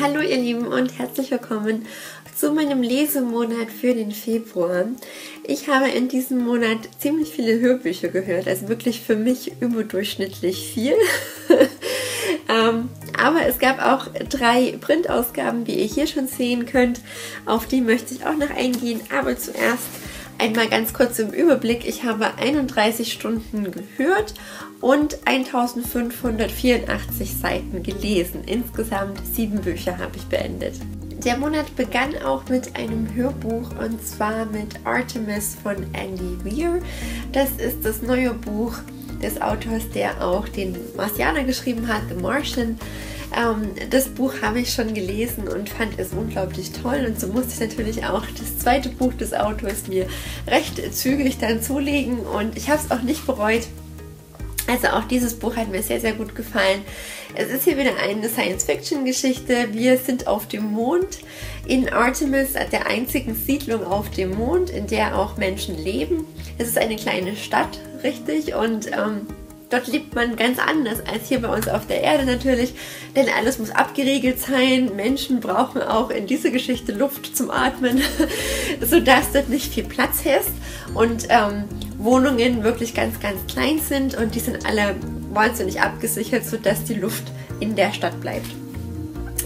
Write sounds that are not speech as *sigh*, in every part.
Hallo ihr Lieben und herzlich willkommen zu meinem Lesemonat für den Februar. Ich habe in diesem Monat ziemlich viele Hörbücher gehört, also wirklich für mich überdurchschnittlich viel. *laughs* ähm, aber es gab auch drei Printausgaben, wie ihr hier schon sehen könnt. Auf die möchte ich auch noch eingehen, aber zuerst Einmal ganz kurz im Überblick. Ich habe 31 Stunden gehört und 1584 Seiten gelesen. Insgesamt sieben Bücher habe ich beendet. Der Monat begann auch mit einem Hörbuch und zwar mit Artemis von Andy Weir. Das ist das neue Buch des Autors, der auch den Marcianer geschrieben hat, The Martian. Ähm, das Buch habe ich schon gelesen und fand es unglaublich toll und so musste ich natürlich auch das zweite Buch des Autors mir recht zügig dann zulegen und ich habe es auch nicht bereut. Also auch dieses Buch hat mir sehr, sehr gut gefallen. Es ist hier wieder eine Science-Fiction-Geschichte. Wir sind auf dem Mond in Artemis, der einzigen Siedlung auf dem Mond, in der auch Menschen leben. Es ist eine kleine Stadt, richtig, und ähm, Dort lebt man ganz anders als hier bei uns auf der Erde natürlich, denn alles muss abgeriegelt sein. Menschen brauchen auch in dieser Geschichte Luft zum Atmen, *laughs* sodass dort nicht viel Platz ist und ähm, Wohnungen wirklich ganz, ganz klein sind und die sind alle wahnsinnig abgesichert, sodass die Luft in der Stadt bleibt.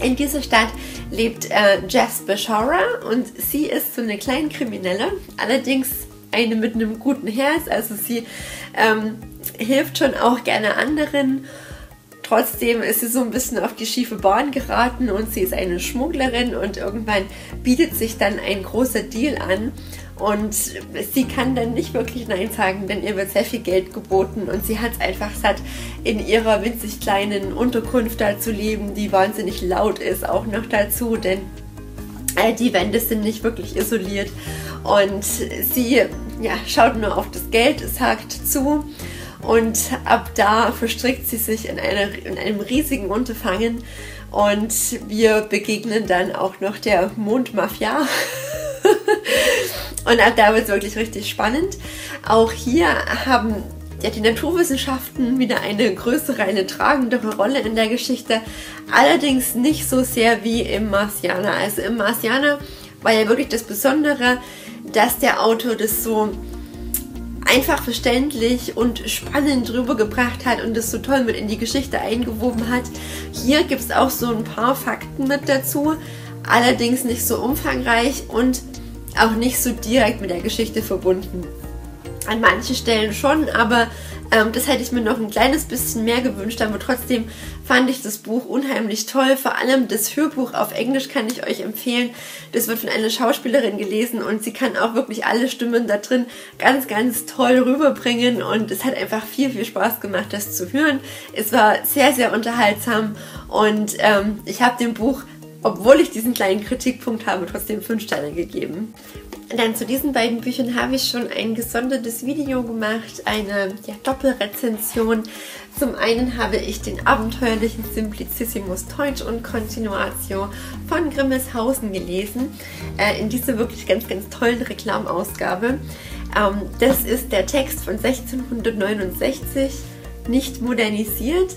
In dieser Stadt lebt äh, Jess Bashara und sie ist so eine kleine Kriminelle, allerdings eine mit einem guten Herz. Also sie ähm, hilft schon auch gerne anderen. Trotzdem ist sie so ein bisschen auf die schiefe Bahn geraten und sie ist eine Schmugglerin und irgendwann bietet sich dann ein großer Deal an. Und sie kann dann nicht wirklich Nein sagen, denn ihr wird sehr viel Geld geboten und sie hat es einfach satt, in ihrer winzig kleinen Unterkunft da zu leben, die wahnsinnig laut ist, auch noch dazu, denn die Wände sind nicht wirklich isoliert. Und sie ja, schaut nur auf das Geld, sagt zu und ab da verstrickt sie sich in, eine, in einem riesigen Unterfangen und wir begegnen dann auch noch der Mondmafia. *laughs* und ab da wird es wirklich richtig spannend. Auch hier haben ja, die Naturwissenschaften wieder eine größere, eine tragendere Rolle in der Geschichte. Allerdings nicht so sehr wie im Marcianer. Also im Marcianer war ja wirklich das Besondere, dass der Autor das so einfach verständlich und spannend rübergebracht hat und das so toll mit in die Geschichte eingewoben hat. Hier gibt es auch so ein paar Fakten mit dazu, allerdings nicht so umfangreich und auch nicht so direkt mit der Geschichte verbunden. An manchen Stellen schon, aber ähm, das hätte ich mir noch ein kleines bisschen mehr gewünscht, aber trotzdem fand ich das Buch unheimlich toll. Vor allem das Hörbuch auf Englisch kann ich euch empfehlen. Das wird von einer Schauspielerin gelesen und sie kann auch wirklich alle Stimmen da drin ganz, ganz toll rüberbringen und es hat einfach viel, viel Spaß gemacht, das zu hören. Es war sehr, sehr unterhaltsam und ähm, ich habe dem Buch obwohl ich diesen kleinen Kritikpunkt habe, trotzdem 5 Sterne gegeben. Dann zu diesen beiden Büchern habe ich schon ein gesondertes Video gemacht, eine ja, Doppelrezension. Zum einen habe ich den abenteuerlichen Simplicissimus Deutsch und Continuatio von Grimmelshausen gelesen, äh, in dieser wirklich ganz, ganz tollen Reklamausgabe. Ähm, das ist der Text von 1669, nicht modernisiert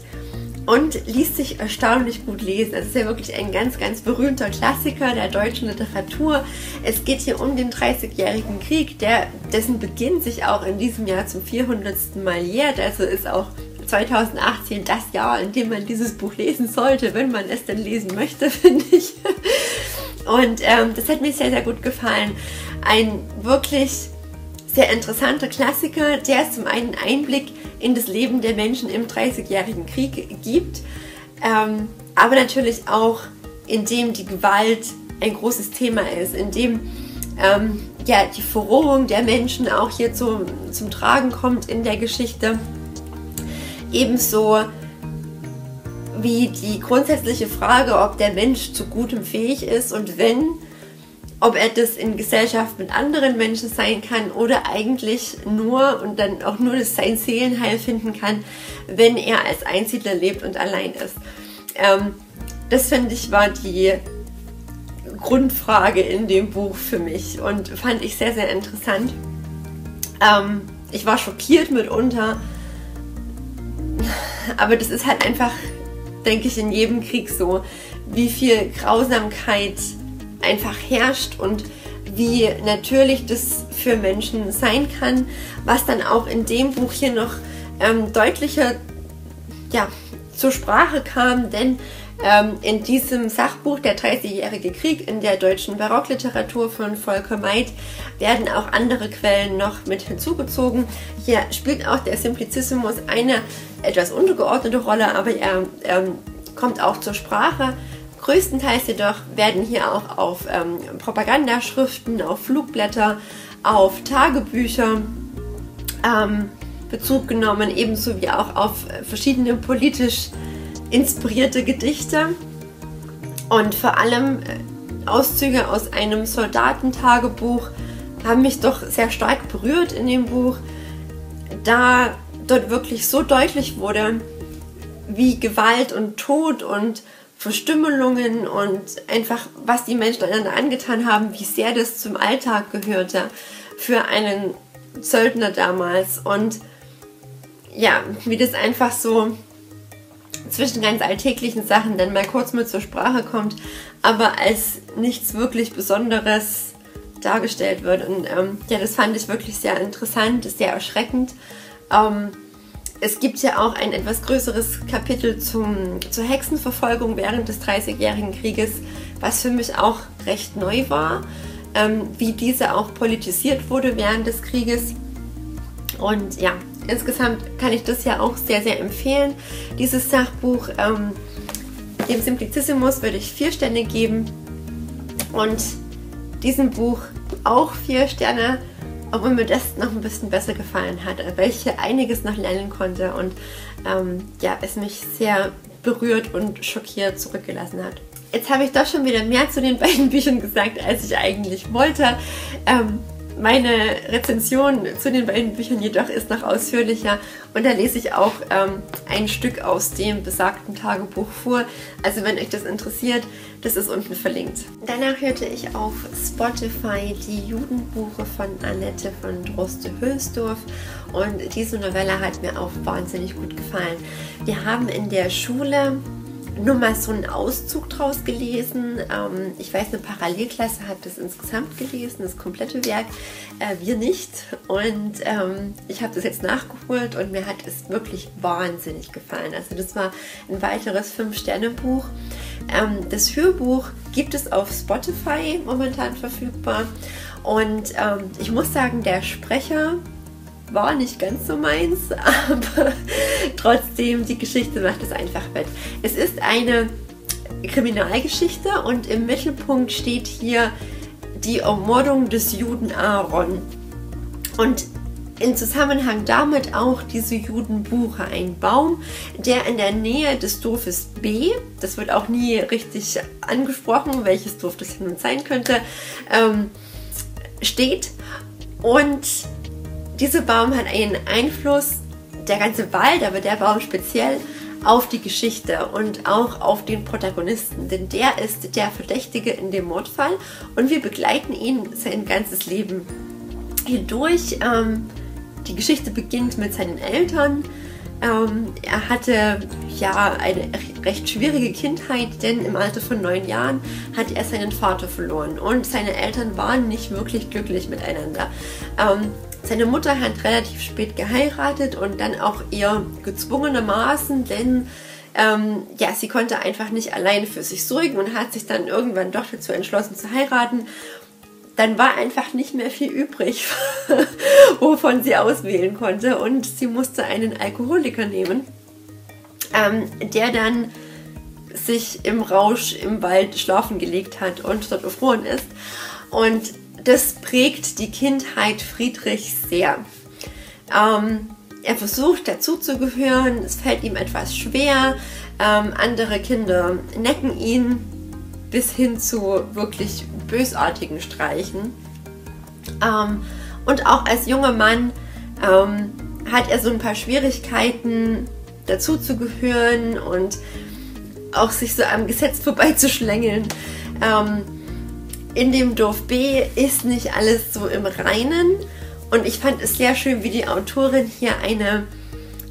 und liest sich erstaunlich gut lesen. Es ist ja wirklich ein ganz, ganz berühmter Klassiker der deutschen Literatur. Es geht hier um den 30-jährigen Krieg, der, dessen Beginn sich auch in diesem Jahr zum 400. Mal jährt. Also ist auch 2018 das Jahr, in dem man dieses Buch lesen sollte, wenn man es denn lesen möchte, *laughs* finde ich. Und ähm, das hat mir sehr, sehr gut gefallen. Ein wirklich sehr interessanter Klassiker, der zum einen Einblick in das Leben der Menschen im Dreißigjährigen Krieg gibt, ähm, aber natürlich auch, in dem die Gewalt ein großes Thema ist, in dem ähm, ja, die Verrohung der Menschen auch hier zum, zum Tragen kommt in der Geschichte. Ebenso wie die grundsätzliche Frage, ob der Mensch zu Gutem fähig ist und wenn, ob er das in Gesellschaft mit anderen Menschen sein kann oder eigentlich nur und dann auch nur das sein Seelenheil finden kann, wenn er als Einsiedler lebt und allein ist. Ähm, das finde ich war die Grundfrage in dem Buch für mich und fand ich sehr, sehr interessant. Ähm, ich war schockiert mitunter, aber das ist halt einfach, denke ich, in jedem Krieg so wie viel Grausamkeit einfach herrscht und wie natürlich das für Menschen sein kann, was dann auch in dem Buch hier noch ähm, deutlicher ja, zur Sprache kam, denn ähm, in diesem Sachbuch Der Dreißigjährige Krieg in der deutschen Barockliteratur von Volker Meid werden auch andere Quellen noch mit hinzugezogen. Hier spielt auch der Simplicissimus eine etwas untergeordnete Rolle, aber er ähm, kommt auch zur Sprache. Größtenteils jedoch werden hier auch auf ähm, Propagandaschriften, auf Flugblätter, auf Tagebücher ähm, Bezug genommen, ebenso wie auch auf verschiedene politisch inspirierte Gedichte. Und vor allem äh, Auszüge aus einem Soldatentagebuch haben mich doch sehr stark berührt in dem Buch, da dort wirklich so deutlich wurde, wie Gewalt und Tod und Verstümmelungen und einfach, was die Menschen einander angetan haben, wie sehr das zum Alltag gehörte für einen Söldner damals und ja, wie das einfach so zwischen ganz alltäglichen Sachen dann mal kurz mit zur Sprache kommt, aber als nichts wirklich Besonderes dargestellt wird. Und ähm, ja, das fand ich wirklich sehr interessant, sehr erschreckend. Ähm, es gibt ja auch ein etwas größeres Kapitel zum, zur Hexenverfolgung während des Dreißigjährigen Krieges, was für mich auch recht neu war, ähm, wie diese auch politisiert wurde während des Krieges. Und ja, insgesamt kann ich das ja auch sehr, sehr empfehlen. Dieses Sachbuch, ähm, dem Simplicissimus, würde ich vier Sterne geben. Und diesem Buch auch vier Sterne, obwohl mir das noch ein bisschen besser gefallen hat, weil ich hier einiges noch lernen konnte und ähm, ja, es mich sehr berührt und schockiert zurückgelassen hat. Jetzt habe ich doch schon wieder mehr zu den *laughs* beiden Büchern gesagt, als ich eigentlich wollte. Ähm, meine Rezension zu den beiden Büchern jedoch ist noch ausführlicher und da lese ich auch ähm, ein Stück aus dem besagten Tagebuch vor. Also wenn euch das interessiert, das ist unten verlinkt. Danach hörte ich auf Spotify die Judenbuche von Annette von Droste-Hülsdorf und diese Novelle hat mir auch wahnsinnig gut gefallen. Wir haben in der Schule nur mal so einen Auszug draus gelesen. Ähm, ich weiß, eine Parallelklasse hat das insgesamt gelesen, das komplette Werk. Äh, wir nicht. Und ähm, ich habe das jetzt nachgeholt und mir hat es wirklich wahnsinnig gefallen. Also das war ein weiteres Fünf-Sterne-Buch. Ähm, das Hörbuch gibt es auf Spotify momentan verfügbar. Und ähm, ich muss sagen, der Sprecher war nicht ganz so meins, *laughs* aber trotzdem, die Geschichte macht es einfach wett. Es ist eine Kriminalgeschichte und im Mittelpunkt steht hier die Ermordung des Juden Aaron. Und in Zusammenhang damit auch diese Judenbuche, ein Baum, der in der Nähe des Dorfes B, das wird auch nie richtig angesprochen, welches Dorf das nun sein könnte, ähm, steht. Und dieser Baum hat einen Einfluss, der ganze Wald, aber der Baum speziell, auf die Geschichte und auch auf den Protagonisten, denn der ist der Verdächtige in dem Mordfall und wir begleiten ihn sein ganzes Leben hindurch. Ähm, die Geschichte beginnt mit seinen Eltern. Ähm, er hatte ja eine recht schwierige Kindheit, denn im Alter von neun Jahren hat er seinen Vater verloren und seine Eltern waren nicht wirklich glücklich miteinander. Ähm, seine Mutter hat relativ spät geheiratet und dann auch eher gezwungenermaßen, denn ähm, ja, sie konnte einfach nicht alleine für sich sorgen und hat sich dann irgendwann doch dazu entschlossen zu heiraten. Dann war einfach nicht mehr viel übrig, *laughs* wovon sie auswählen konnte und sie musste einen Alkoholiker nehmen, ähm, der dann sich im Rausch im Wald schlafen gelegt hat und dort erfroren ist. Und das prägt die Kindheit Friedrichs sehr. Ähm, er versucht dazuzugehören, es fällt ihm etwas schwer. Ähm, andere Kinder necken ihn bis hin zu wirklich bösartigen Streichen. Ähm, und auch als junger Mann ähm, hat er so ein paar Schwierigkeiten dazuzugehören und auch sich so am Gesetz vorbeizuschlängeln. Ähm, in dem Dorf B ist nicht alles so im Reinen. Und ich fand es sehr schön, wie die Autorin hier eine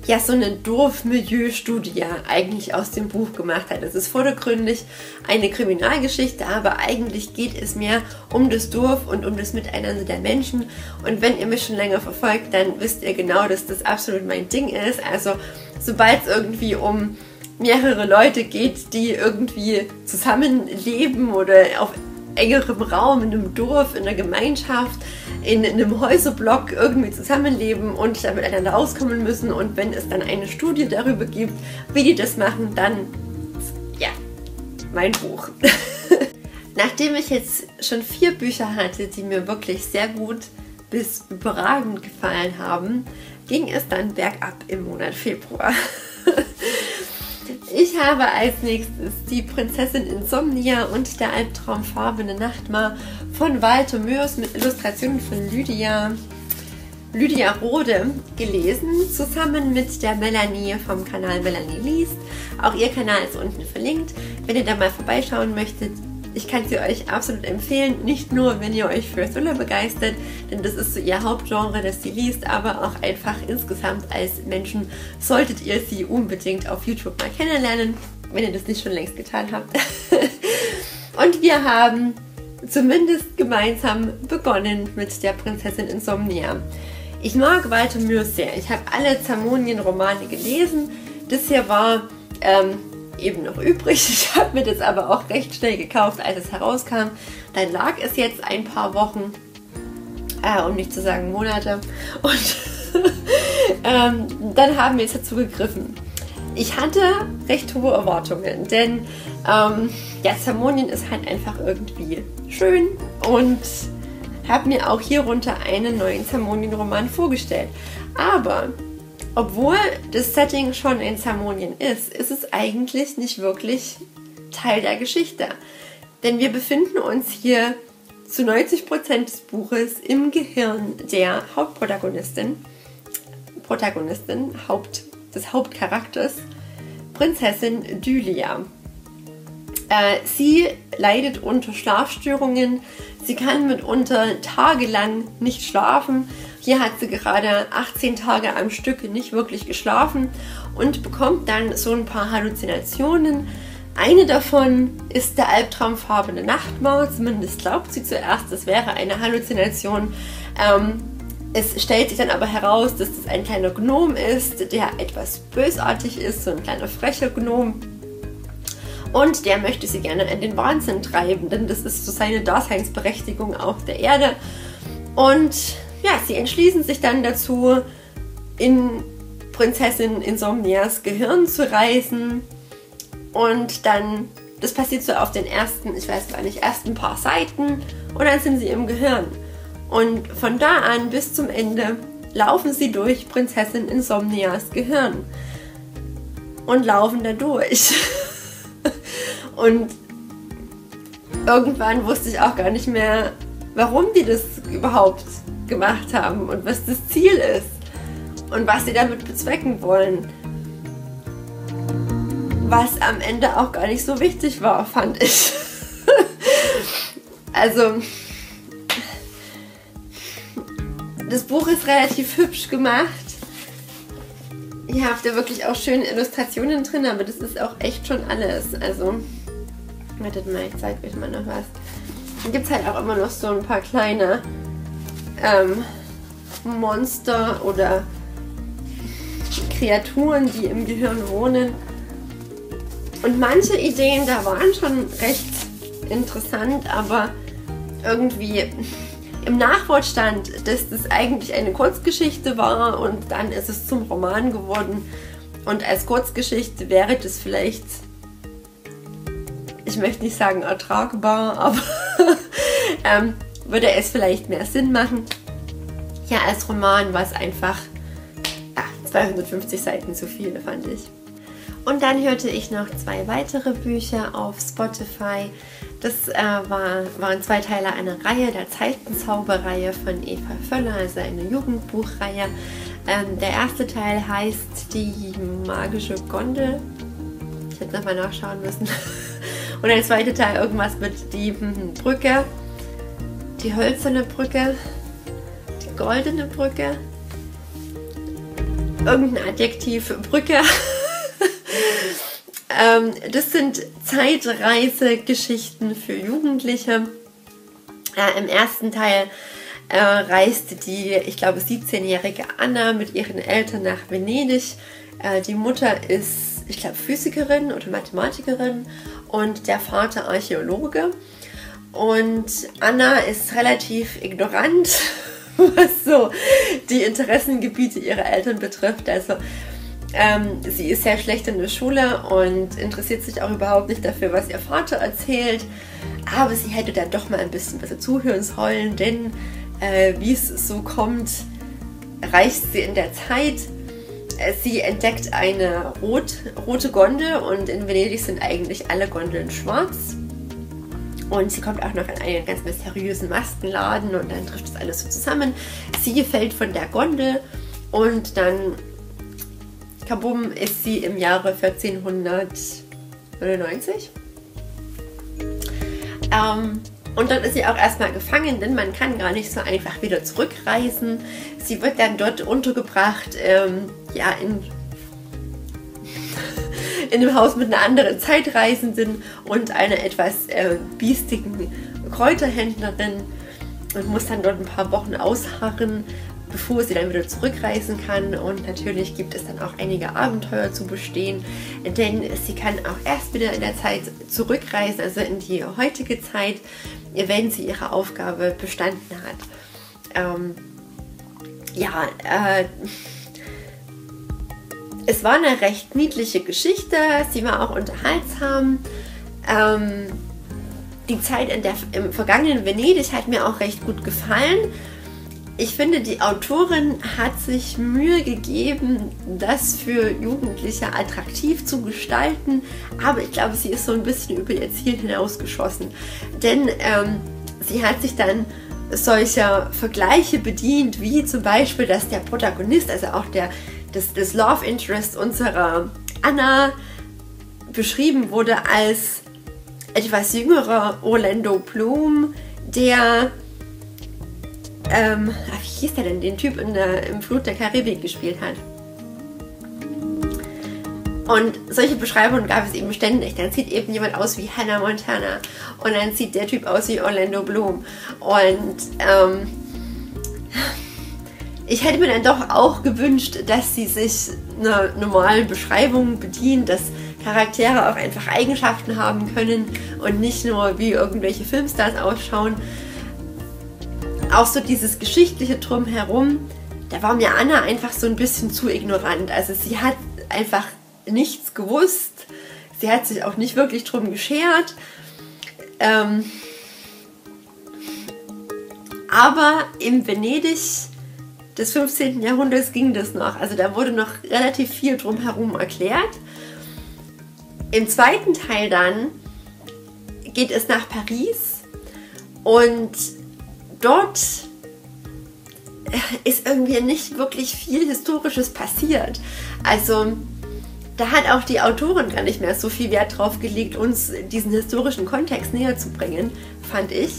ja so eine Dorf-Milieu-Studie eigentlich aus dem Buch gemacht hat. Es ist vordergründig eine Kriminalgeschichte, aber eigentlich geht es mehr um das Dorf und um das Miteinander der Menschen. Und wenn ihr mich schon länger verfolgt, dann wisst ihr genau, dass das absolut mein Ding ist. Also sobald es irgendwie um mehrere Leute geht, die irgendwie zusammenleben oder auf engerem Raum, in einem Dorf, in einer Gemeinschaft, in einem Häuserblock irgendwie zusammenleben und da miteinander auskommen müssen. Und wenn es dann eine Studie darüber gibt, wie die das machen, dann ja, mein Buch. *laughs* Nachdem ich jetzt schon vier Bücher hatte, die mir wirklich sehr gut bis überragend gefallen haben, ging es dann bergab im Monat Februar. *laughs* Ich habe als nächstes die Prinzessin Insomnia und der albtraumfarbene Nachtmar von Walter Mörs mit Illustrationen von Lydia, Lydia Rode gelesen, zusammen mit der Melanie vom Kanal Melanie liest. Auch ihr Kanal ist unten verlinkt. Wenn ihr da mal vorbeischauen möchtet, ich kann sie euch absolut empfehlen, nicht nur, wenn ihr euch für Thriller begeistert, denn das ist so ihr Hauptgenre, das sie liest, aber auch einfach insgesamt als Menschen solltet ihr sie unbedingt auf YouTube mal kennenlernen, wenn ihr das nicht schon längst getan habt. *laughs* Und wir haben zumindest gemeinsam begonnen mit der Prinzessin Insomnia. Ich mag Walter Mürs sehr. Ich habe alle Zamonien-Romane gelesen. Das hier war ähm, eben noch übrig. *laughs* Ich habe mir das aber auch recht schnell gekauft, als es herauskam. Dann lag es jetzt ein paar Wochen, äh, um nicht zu sagen Monate. Und *laughs* ähm, dann haben wir es dazu gegriffen. Ich hatte recht hohe Erwartungen, denn ähm, ja, Zamonien ist halt einfach irgendwie schön und habe mir auch hierunter einen neuen Zamonien-Roman vorgestellt. Aber obwohl das Setting schon in Zamonien ist, ist es eigentlich nicht wirklich Teil der Geschichte. Denn wir befinden uns hier zu 90% des Buches im Gehirn der Hauptprotagonistin, Protagonistin, Haupt, des Hauptcharakters, Prinzessin Dylia. Äh, sie leidet unter Schlafstörungen, sie kann mitunter tagelang nicht schlafen, hier hat sie gerade 18 Tage am Stück nicht wirklich geschlafen und bekommt dann so ein paar Halluzinationen. Eine davon ist der albtraumfarbene Nachtmahr, zumindest glaubt sie zuerst, es wäre eine Halluzination. Ähm, es stellt sich dann aber heraus, dass das ein kleiner Gnom ist, der etwas bösartig ist, so ein kleiner frecher Gnom. Und der möchte sie gerne in den Wahnsinn treiben, denn das ist so seine Daseinsberechtigung auf der Erde. Und ja, sie entschließen sich dann dazu, in Prinzessin Insomnias Gehirn zu reisen. Und dann, das passiert so auf den ersten, ich weiß gar nicht, ersten paar Seiten. Und dann sind sie im Gehirn. Und von da an bis zum Ende laufen sie durch Prinzessin Insomnias Gehirn. Und laufen da durch. *laughs* und irgendwann wusste ich auch gar nicht mehr, warum die das überhaupt gemacht haben und was das Ziel ist und was sie damit bezwecken wollen. Was am Ende auch gar nicht so wichtig war, fand ich. *laughs* also, das Buch ist relativ hübsch gemacht. Ihr habt ja wirklich auch schöne Illustrationen drin, aber das ist auch echt schon alles. Also, wartet mal, ich zeige euch mal noch was. Dann gibt es halt auch immer noch so ein paar kleine ähm, Monster oder Kreaturen, die im Gehirn wohnen. Und manche Ideen da waren schon recht interessant, aber irgendwie im Nachwort stand, dass das eigentlich eine Kurzgeschichte war und dann ist es zum Roman geworden. Und als Kurzgeschichte wäre das vielleicht, ich möchte nicht sagen ertragbar, aber *laughs* ähm, würde es vielleicht mehr Sinn machen. Ja, als Roman war es einfach ach, 250 Seiten zu viel, fand ich. Und dann hörte ich noch zwei weitere Bücher auf Spotify. Das äh, war, waren zwei Teile einer Reihe, der Zeitenzauberreihe von Eva Völler, also eine Jugendbuchreihe. Ähm, der erste Teil heißt Die magische Gondel. Ich hätte nochmal nachschauen müssen. *laughs* Und der zweite Teil irgendwas mit Die Brücke die hölzerne Brücke, die goldene Brücke. irgendein Adjektiv, Brücke. *laughs* ähm, das sind Zeitreisegeschichten für Jugendliche. Äh, Im ersten Teil äh, reiste die, ich glaube, 17-jährige Anna mit ihren Eltern nach Venedig. Äh, die Mutter ist, ich glaube, Physikerin oder Mathematikerin und der Vater Archäologe. Und Anna ist relativ ignorant, *laughs* was so die Interessengebiete ihrer Eltern betrifft. Also ähm, sie ist sehr schlecht in der Schule und interessiert sich auch überhaupt nicht dafür, was ihr Vater erzählt. Aber sie hätte dann doch mal ein bisschen besser zuhören sollen, denn äh, wie es so kommt, reist sie in der Zeit. Äh, sie entdeckt eine rot, rote Gondel und in Venedig sind eigentlich alle Gondeln schwarz. Und sie kommt auch noch in einen ganz mysteriösen Maskenladen und dann trifft das alles so zusammen. Sie fällt von der Gondel und dann, kabum, ist sie im Jahre 1499. Ähm, und dann ist sie auch erstmal gefangen, denn man kann gar nicht so einfach wieder zurückreisen. Sie wird dann dort untergebracht, ähm, ja, in in dem Haus mit einer anderen Zeitreisenden und einer etwas äh, biestigen Kräuterhändlerin und muss dann dort ein paar Wochen ausharren, bevor sie dann wieder zurückreisen kann. Und natürlich gibt es dann auch einige Abenteuer zu bestehen, denn sie kann auch erst wieder in der Zeit zurückreisen, also in die heutige Zeit, wenn sie ihre Aufgabe bestanden hat. Ähm, ja, äh, es war eine recht niedliche Geschichte, sie war auch unterhaltsam. Ähm, die Zeit in der, im vergangenen Venedig hat mir auch recht gut gefallen. Ich finde, die Autorin hat sich Mühe gegeben, das für Jugendliche attraktiv zu gestalten, aber ich glaube, sie ist so ein bisschen über ihr Ziel hinausgeschossen. Denn ähm, sie hat sich dann solcher Vergleiche bedient, wie zum Beispiel, dass der Protagonist, also auch der das, das Love Interest unserer Anna beschrieben wurde als etwas jüngerer Orlando Bloom, der ähm, wie hieß der denn, den Typ in der, im Flut der Karibik gespielt hat. Und solche Beschreibungen gab es eben ständig. Dann sieht eben jemand aus wie Hannah Montana und dann sieht der Typ aus wie Orlando Bloom. Und ähm, ich hätte mir dann doch auch gewünscht, dass sie sich einer normalen Beschreibung bedient, dass Charaktere auch einfach Eigenschaften haben können und nicht nur wie irgendwelche Filmstars ausschauen. Auch so dieses geschichtliche Drumherum, da war mir Anna einfach so ein bisschen zu ignorant. Also sie hat einfach nichts gewusst. Sie hat sich auch nicht wirklich drum geschert. Ähm, aber im Venedig des 15. Jahrhunderts ging das noch. Also da wurde noch relativ viel drumherum erklärt. Im zweiten Teil dann geht es nach Paris und dort ist irgendwie nicht wirklich viel Historisches passiert. Also da hat auch die Autorin gar nicht mehr so viel Wert drauf gelegt, uns diesen historischen Kontext näher zu bringen, fand ich.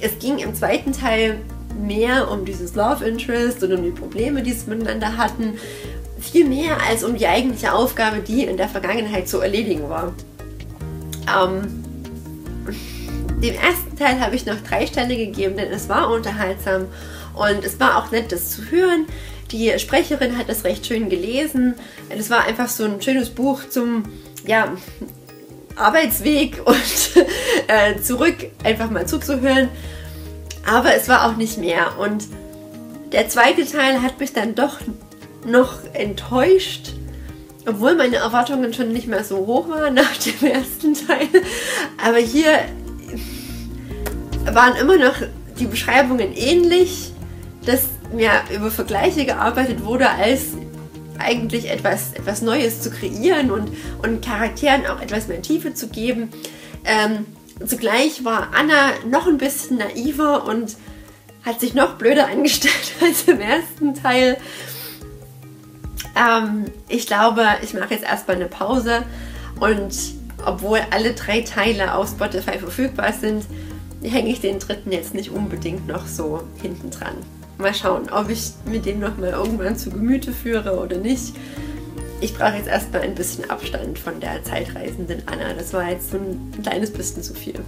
Es ging im zweiten Teil mehr um dieses Love Interest und um die Probleme, die sie miteinander hatten, viel mehr als um die eigentliche Aufgabe, die in der Vergangenheit zu erledigen war. Ähm, dem ersten Teil habe ich noch drei Sterne gegeben, denn es war unterhaltsam und es war auch nett, das zu hören. Die Sprecherin hat das recht schön gelesen. Es war einfach so ein schönes Buch zum ja, Arbeitsweg und *laughs* äh, zurück einfach mal zuzuhören. Aber es war auch nicht mehr. Und der zweite Teil hat mich dann doch noch enttäuscht, obwohl meine Erwartungen schon nicht mehr so hoch waren *laughs* nach dem ersten Teil. Aber hier waren immer noch die Beschreibungen ähnlich, dass mir über Vergleiche gearbeitet wurde, als eigentlich etwas, etwas Neues zu kreieren und, und Charakteren auch etwas mehr Tiefe zu geben. Ähm, Zugleich war Anna noch ein bisschen naiver und hat sich noch blöder *laughs* angestellt als im ersten Teil. Ähm, ich glaube, ich mache jetzt erstmal eine Pause und obwohl alle drei Teile auf Spotify verfügbar sind, hänge ich den dritten jetzt nicht unbedingt noch so hinten dran. mal schauen, ob ich mir den nochmal irgendwann zu Gemüte führe oder nicht. Ich brauche jetzt erstmal ein bisschen Abstand von der Zeitreisenden Anna. Das war jetzt so ein kleines bisschen zu viel.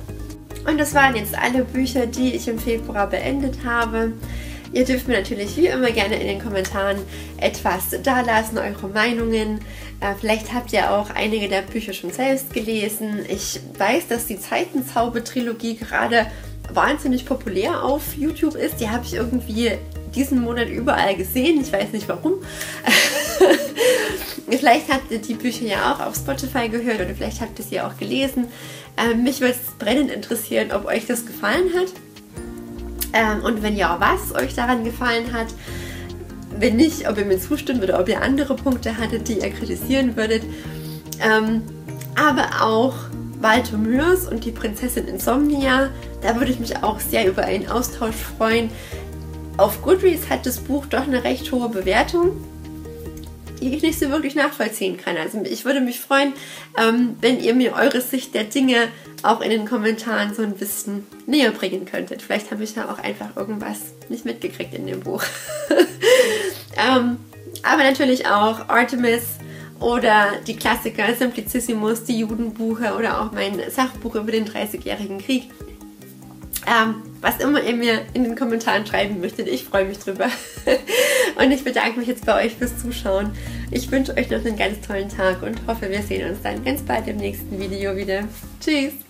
Und das waren jetzt alle Bücher, die ich im Februar beendet habe. Ihr dürft mir natürlich wie immer gerne in den Kommentaren etwas dalassen, eure Meinungen. Äh, vielleicht habt ihr auch einige der Bücher schon selbst gelesen. Ich weiß, dass die Zeitenzauber-Trilogie gerade wahnsinnig populär auf YouTube ist. Die habe ich irgendwie diesen Monat überall gesehen. Ich weiß nicht warum. *laughs* *laughs* vielleicht habt ihr die Bücher ja auch auf Spotify gehört oder vielleicht habt ihr sie auch gelesen. Ähm, mich würde es brennend interessieren, ob euch das gefallen hat. Ähm, und wenn ja, was euch daran gefallen hat. Wenn nicht, ob ihr mir zustimmt oder ob ihr andere Punkte hattet, die ihr kritisieren würdet. Ähm, aber auch Walter Mörs und die Prinzessin Insomnia. Da würde ich mich auch sehr über einen Austausch freuen. Auf Goodreads hat das Buch doch eine recht hohe Bewertung die ich nicht so wirklich nachvollziehen kann. Also ich würde mich freuen, ähm, wenn ihr mir eure Sicht der Dinge auch in den Kommentaren so ein bisschen näher bringen könntet. Vielleicht habe ich da auch einfach irgendwas nicht mitgekriegt in dem Buch. *laughs* ähm, aber natürlich auch Artemis oder die Klassiker Simplicissimus, die Judenbuche oder auch mein Sachbuch über den Dreißigjährigen Krieg. Ähm, was immer ihr mir in den Kommentaren schreiben möchtet, ich freue mich drüber. *laughs* und ich bedanke mich jetzt bei euch fürs Zuschauen. Ich wünsche euch noch einen ganz tollen Tag und hoffe, wir sehen uns dann ganz bald im nächsten Video wieder. Tschüss!